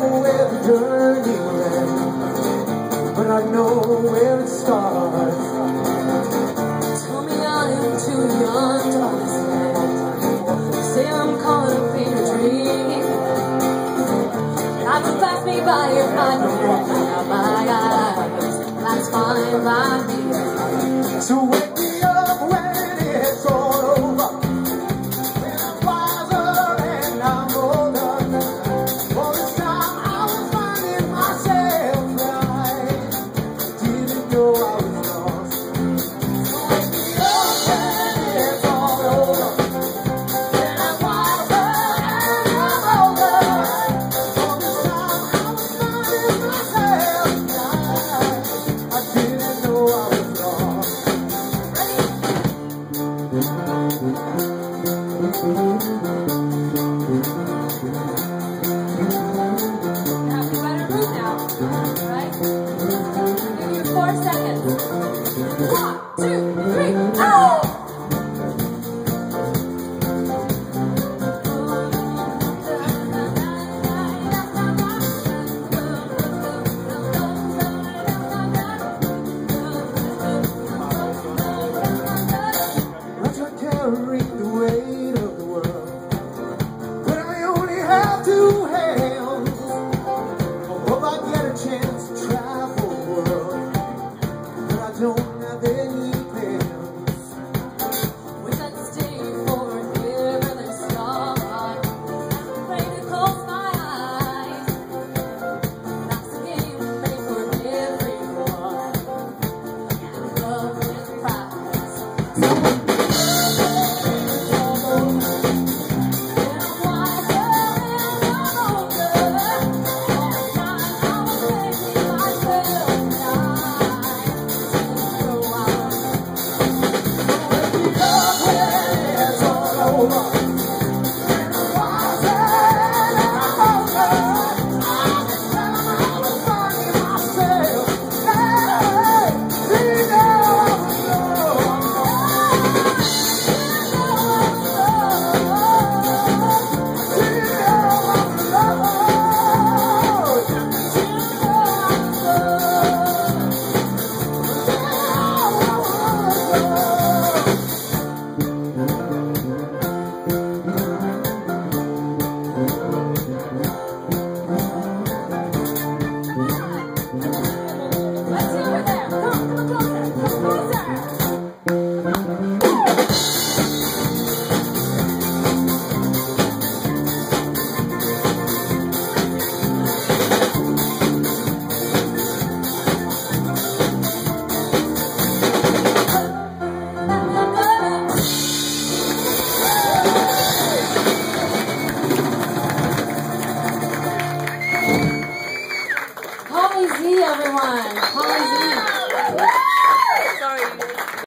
where the journey will end, but I know where it starts. Tell me I'm too young to They say I'm caught up in a dream. Life will pass me by if I don't open up my eyes. That's fine by me. So what? before I get a chance. 我。靠 Paulie Z, everyone. Paulie Z. Sorry.